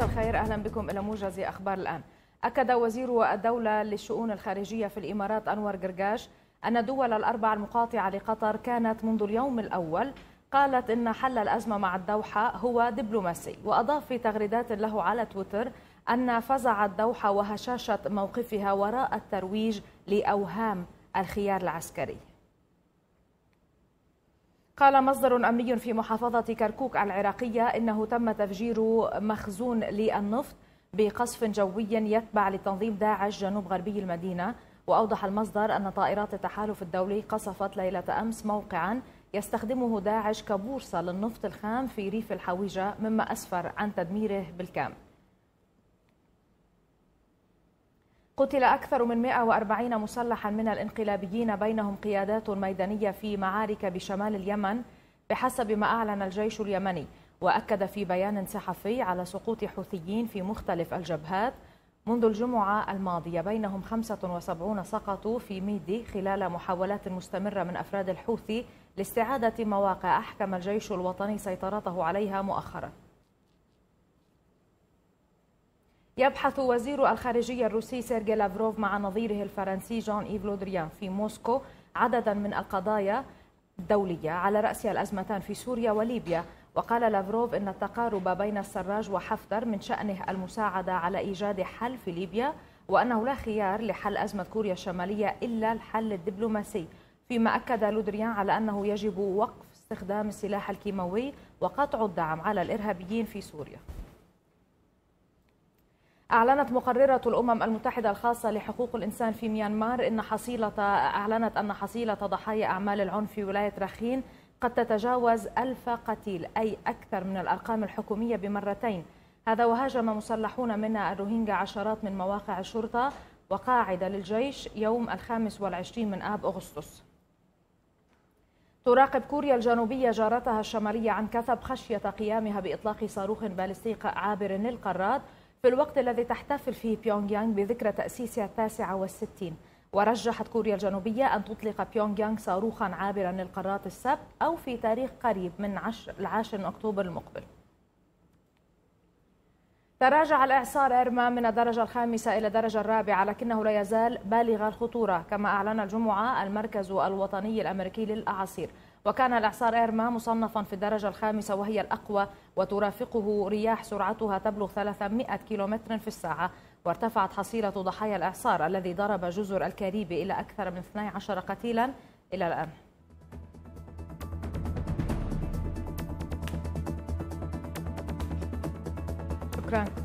مساء الخير أهلا بكم إلى موجز أخبار الآن. أكد وزير الدولة للشؤون الخارجية في الإمارات أنور قرقاش أن الدول الأربع المقاطعة لقطر كانت منذ اليوم الأول قالت إن حل الأزمة مع الدوحة هو دبلوماسي وأضاف في تغريدات له على تويتر أن فزع الدوحة وهشاشة موقفها وراء الترويج لأوهام الخيار العسكري. قال مصدر أمني في محافظة كركوك العراقية إنه تم تفجير مخزون للنفط بقصف جوي يتبع لتنظيم داعش جنوب غربي المدينة. وأوضح المصدر أن طائرات التحالف الدولي قصفت ليلة أمس موقعا يستخدمه داعش كبورصة للنفط الخام في ريف الحويجة مما أسفر عن تدميره بالكامل. قتل أكثر من 140 مسلحا من الانقلابيين بينهم قيادات ميدانية في معارك بشمال اليمن بحسب ما أعلن الجيش اليمني. وأكد في بيان صحفي على سقوط حوثيين في مختلف الجبهات منذ الجمعة الماضية. بينهم 75 سقطوا في ميدي خلال محاولات مستمرة من أفراد الحوثي لاستعادة مواقع. أحكم الجيش الوطني سيطرته عليها مؤخراً. يبحث وزير الخارجية الروسي سيرجي لافروف مع نظيره الفرنسي جان إيف لودريان في موسكو عددا من القضايا الدولية على رأسها الأزمتان في سوريا وليبيا. وقال لافروف إن التقارب بين السراج وحفتر من شأنه المساعدة على إيجاد حل في ليبيا وأنه لا خيار لحل أزمة كوريا الشمالية إلا الحل الدبلوماسي. فيما أكد لودريان على أنه يجب وقف استخدام السلاح الكيماوي وقطع الدعم على الإرهابيين في سوريا. أعلنت مقررة الأمم المتحدة الخاصة لحقوق الإنسان في ميانمار إن حصيلة أعلنت أن حصيلة ضحايا أعمال العنف في ولاية رخين قد تتجاوز ألف قتيل أي أكثر من الأرقام الحكومية بمرتين. هذا وهاجم مسلحون من الروهينجا عشرات من مواقع الشرطة وقاعدة للجيش يوم الخامس والعشرين من آب أغسطس. تراقب كوريا الجنوبية جارتها الشمالية عن كثب خشية قيامها بإطلاق صاروخ باليستيق عابر للقارات في الوقت الذي تحتفل فيه بيونغ يانغ بذكرى تأسيسها التاسعة والستين. ورجحت كوريا الجنوبية أن تطلق بيونغ يانغ صاروخا عابرا للقارات السبت أو في تاريخ قريب من العاشر من أكتوبر المقبل. تراجع الإعصار إرما من الدرجة الخامسة إلى الدرجة الرابعة لكنه لا يزال بالغ الخطورة كما أعلن الجمعة المركز الوطني الأمريكي للأعاصير. وكان الإعصار إيرما مصنفا في الدرجة الخامسة وهي الأقوى وترافقه رياح سرعتها تبلغ 300 كيلومتر في الساعة. وارتفعت حصيلة ضحايا الإعصار الذي ضرب جزر الكاريبي إلى أكثر من 12 قتيلا إلى الآن. Шукран.